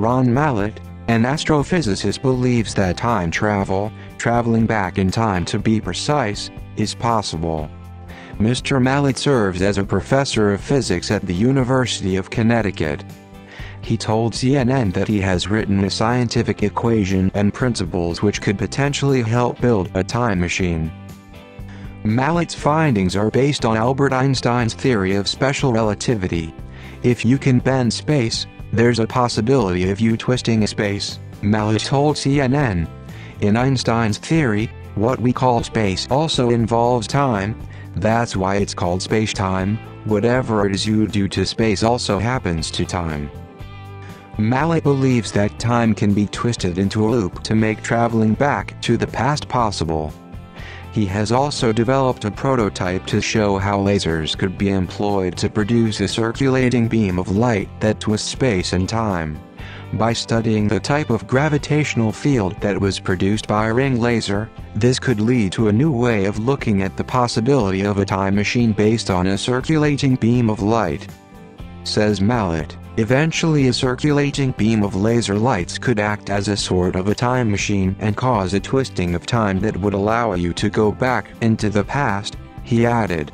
Ron Mallett, an astrophysicist believes that time travel, traveling back in time to be precise, is possible. Mr. Mallett serves as a professor of physics at the University of Connecticut. He told CNN that he has written a scientific equation and principles which could potentially help build a time machine. Mallett's findings are based on Albert Einstein's theory of special relativity. If you can bend space, there's a possibility of you twisting a space, Mallett told CNN. In Einstein's theory, what we call space also involves time, that's why it's called space-time, whatever it is you do to space also happens to time. Mallett believes that time can be twisted into a loop to make traveling back to the past possible. He has also developed a prototype to show how lasers could be employed to produce a circulating beam of light that twists space and time. By studying the type of gravitational field that was produced by a ring laser, this could lead to a new way of looking at the possibility of a time machine based on a circulating beam of light. Says Mallett. Eventually a circulating beam of laser lights could act as a sort of a time machine and cause a twisting of time that would allow you to go back into the past, he added.